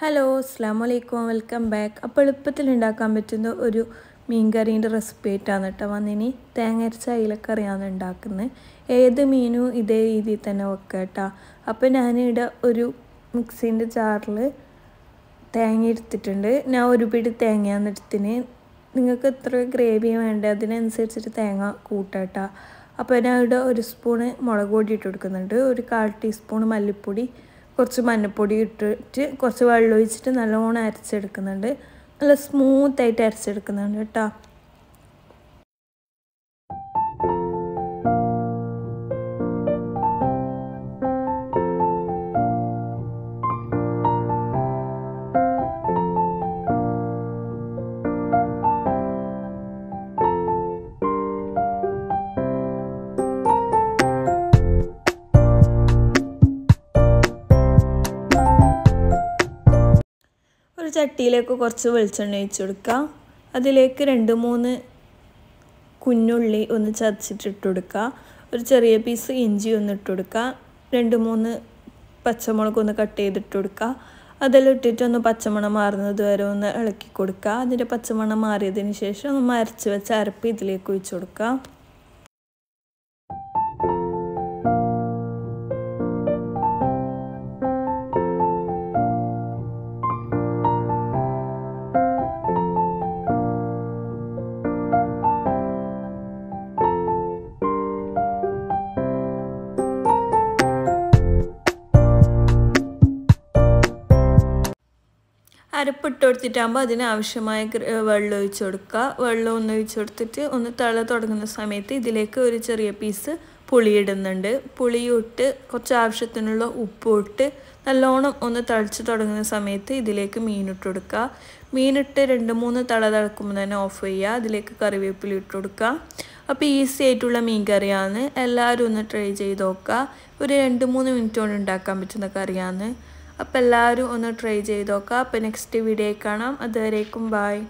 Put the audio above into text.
Hello അസ്സാം വലൈക്കും welcome back. അപ്പോൾ എളുപ്പത്തിൽ ഉണ്ടാക്കാൻ പറ്റുന്ന ഒരു മീൻ കറീന്റെ റെസിപ്പി ആയിട്ടാണ് കേട്ടോ വന്നിനി. തേങ്ങ അരച്ച അയിലക്കറിയാണ് ഉണ്ടാക്കുന്നത്. ഏത് മീനും ഇതേ രീതിയിൽ തന്നെ വെക്കുക കേട്ടോ. അപ്പോൾ ഞാനിവിടെ ഒരു മിക്സീന്റെ ജാറിൽ തേങ്ങ എടുത്തിട്ടുണ്ട്. ഞാൻ ഒരു പിടി തേങ്ങയാണ് എടുത്തിന്. നിങ്ങൾക്ക് എത്ര ഗ്രേവി വേണ്ട അതിനനുസരിച്ചിട്ട് തേങ്ങ കൂട്ടാട്ടോ അപ്പോൾ ഞാൻ ഇവിടെ ഒരു സ്പൂണ് മുളക് പൊടി ഇട്ട് കൊടുക്കുന്നുണ്ട്. ഒരു കാൽ ടീസ്പൂൺ മല്ലിപ്പൊടി. കുറച്ച് മഞ്ഞൾപ്പൊടി ഇട്ടിട്ട് കുറച്ച് വെള്ളം ഒഴിച്ചിട്ട് നല്ലോണം അരച്ചെടുക്കുന്നുണ്ട്. നല്ല സ്മൂത്തായിട്ട് അരച്ചെടുക്കുന്നുണ്ട് കേട്ടോ. ഒരു ചട്ടിയിലേക്ക് കുറച്ച് വെളിച്ചെണ്ണ ഒഴിച്ചു കൊടുക്കുക അതിലേക്ക് രണ്ട് മൂന്ന് കുഞ്ഞുള്ളി ഒന്ന് ചതച്ചിട്ടിട്ട് കൊടുക്കുക ഒരു ചെറിയ പീസ് ഇഞ്ചി ഒന്ന് ഇട്ട് കൊടുക്കുക രണ്ട് മൂന്ന് പച്ചമുളക് ഒന്ന് കട്ട് ചെയ്തിട്ട് കൊടുക്കുക അതെല്ലാം ഇട്ടിട്ട് ഒന്ന് പച്ചമണം മാറുന്നത് വരെ ഒന്ന് ഇളക്കി കൊടുക്കുക അതിന്റെ പച്ചമണം മാറിയതിന് ശേഷം ഒന്ന് മരച്ച് വെച്ച് അരപ്പ് ഇതിലേക്ക് ഒഴിച്ചു കൊടുക്കുക അരപ്പിട്ട് കൊടുത്തിട്ടാകുമ്പോൾ അതിനാവശ്യമായ വെള്ളം ഒഴിച്ചു കൊടുക്കുക. വെള്ളം ഒന്ന് ഒഴിച്ച് കൊടുത്തിട്ട് ഒന്ന് തിള തുടങ്ങുന്ന സമയത്ത് ഇതിലേക്ക് ഒരു ചെറിയ പീസ് പുളി ഇടുന്നുണ്ട്. പുളി ഇട്ട് കുറച്ച് ആവശ്യത്തിനുള്ള ഉപ്പ് ഇട്ട് നല്ലോണം ഒന്ന് തിളച്ച് തുടങ്ങുന്ന സമയത്ത് ഇതിലേക്ക് മീനിട്ട് കൊടുക്കുക. മീനിട്ട് രണ്ട് മൂന്ന് തള തിളക്കുമ്പോൾ തന്നെ ഓഫ് ചെയ്യുക. അതിലേക്ക് കറിവേപ്പില ഇട്ട് കൊടുക്കുക. അപ്പോൾ ഈസി ആയിട്ടുള്ള മീൻ കറിയാണ്. എല്ലാവരും ഒന്ന് ട്രൈ ചെയ്ത് നോക്കുക. ഒരു രണ്ട് മൂന്ന് മിനിറ്റ് കൊണ്ട് ഉണ്ടാക്കാൻ പറ്റുന്ന കറിയാണ്. അപ്പോൾ എല്ലാവരും ഒന്ന് ട്രൈ ചെയ്ത് നോക്കുക അപ്പോൾ നെക്സ്റ്റ് വീഡിയോ കാണാം. അതുവരേക്കും ബായ്